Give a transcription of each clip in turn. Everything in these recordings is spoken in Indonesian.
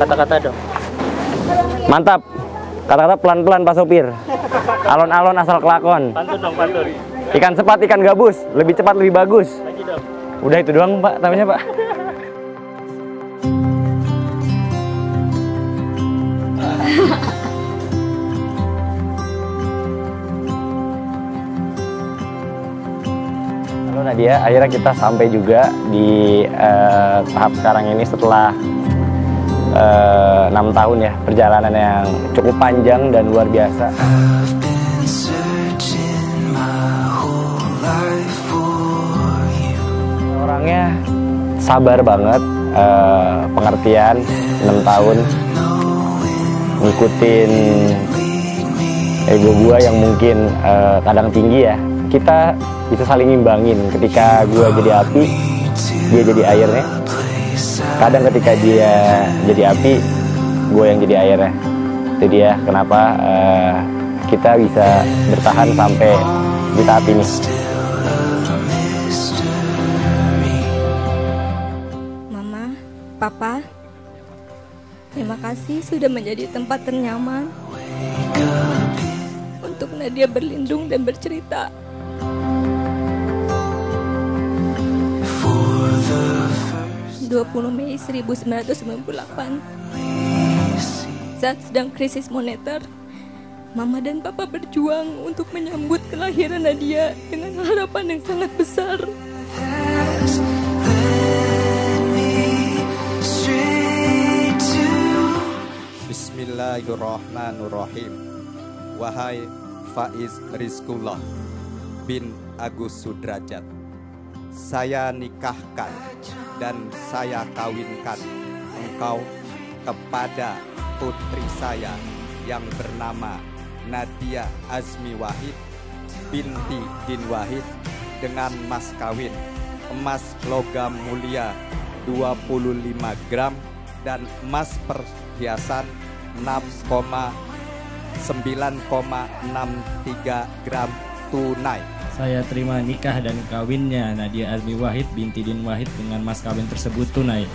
kata-kata dong. Mantap. Kata-kata pelan-pelan Pak Sopir. Alon-alon asal kelakon. Pantun dong, pantun. Ikan sepat, ikan gabus. Lebih cepat, lebih bagus. Lagi dong. Udah itu doang Pak, tamanya Pak. Halo Nadia, akhirnya kita sampai juga di eh, tahap sekarang ini setelah eh, enam tahun ya perjalanan yang cukup panjang dan luar biasa. Orangnya sabar banget, eh, pengertian, 6 tahun, ngikutin ego gua yang mungkin eh, kadang tinggi ya. Kita bisa saling ngimbangin ketika gua jadi api, dia jadi airnya. Kadang ketika dia jadi api, gue yang jadi airnya. Itu dia kenapa eh, kita bisa bertahan sampai di tahap ini. Mama, Papa, terima kasih sudah menjadi tempat ternyaman untuk Nadia berlindung dan bercerita. 20 Mei 1998 saat sedang krisis moneter Mama dan Papa berjuang untuk menyambut kelahiran Nadia dengan harapan yang sangat besar. Bismillahirrahmanirrahim. Wahai Faiz Rizkullah bin Agus Sudrajat, saya nikahkan dan saya kawinkan engkau kepada putri saya yang bernama Nadia Azmi Wahid binti Din Wahid dengan mas kawin emas logam mulia 25 gram dan emas perhiasan 6,9,63 gram tunai. Saya terima nikah dan kawinnya Nadia Azmi Wahid binti Din Wahid dengan mas kawin tersebut tunai.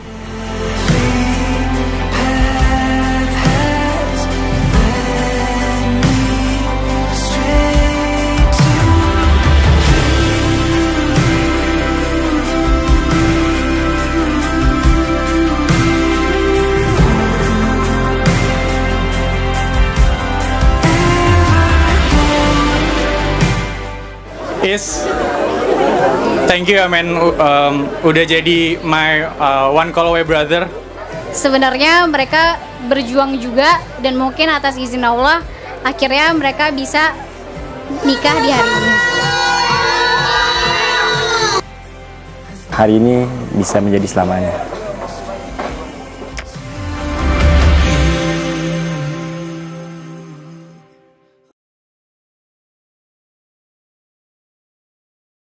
Is thank you ya men um, udah jadi my uh, one call away brother. sebenarnya mereka berjuang juga dan mungkin atas izin Allah akhirnya mereka bisa nikah di hari ini. Hari ini bisa menjadi selamanya.